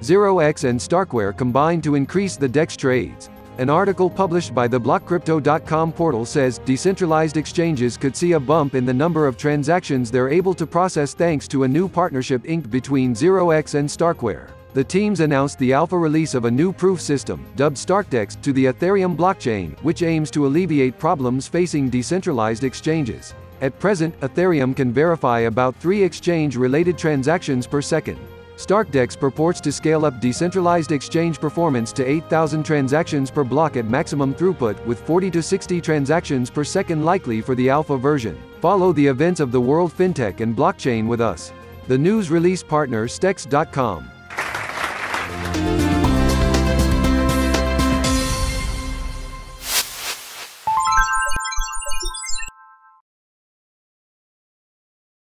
ZeroX and Starkware combined to increase the DEX trades. An article published by the BlockCrypto.com portal says decentralized exchanges could see a bump in the number of transactions they're able to process thanks to a new partnership inked between ZeroX and Starkware. The teams announced the alpha release of a new proof system, dubbed StarkDEX, to the Ethereum blockchain, which aims to alleviate problems facing decentralized exchanges. At present, Ethereum can verify about three exchange-related transactions per second. StarkDEX purports to scale up decentralized exchange performance to 8,000 transactions per block at maximum throughput, with 40 to 60 transactions per second likely for the alpha version. Follow the events of the world fintech and blockchain with us. The news release partner Stex.com.